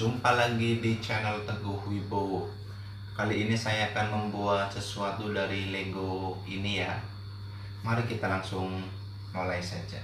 Jumpa lagi di channel Teguh Wibowo. Kali ini saya akan membuat sesuatu dari Lego ini ya. Mari kita langsung mulai saja.